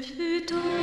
veux ton